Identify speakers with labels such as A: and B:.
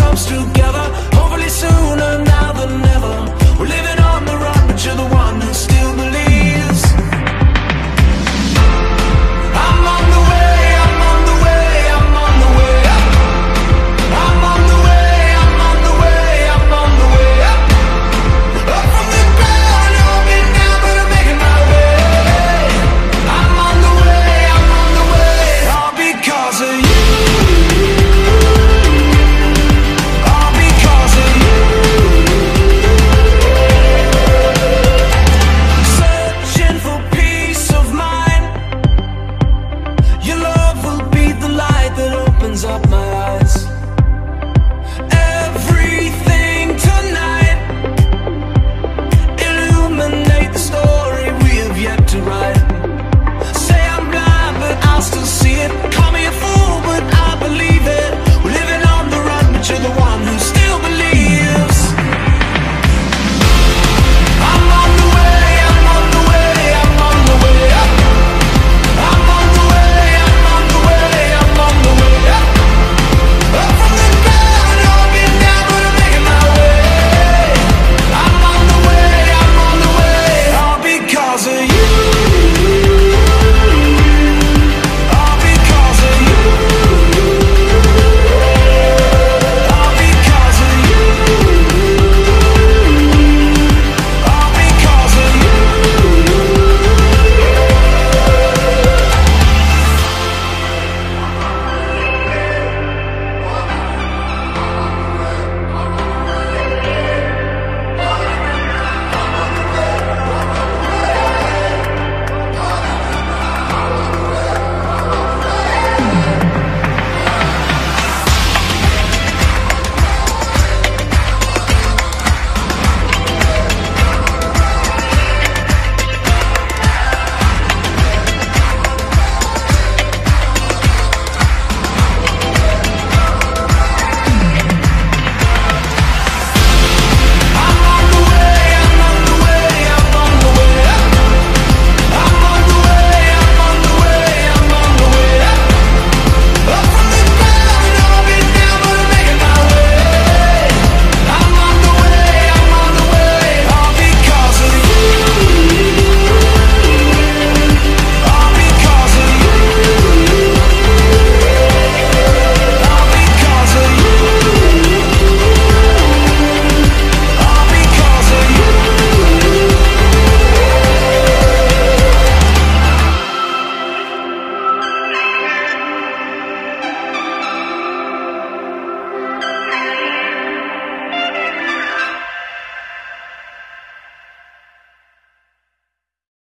A: comes together. Hopefully sooner now than never. We're living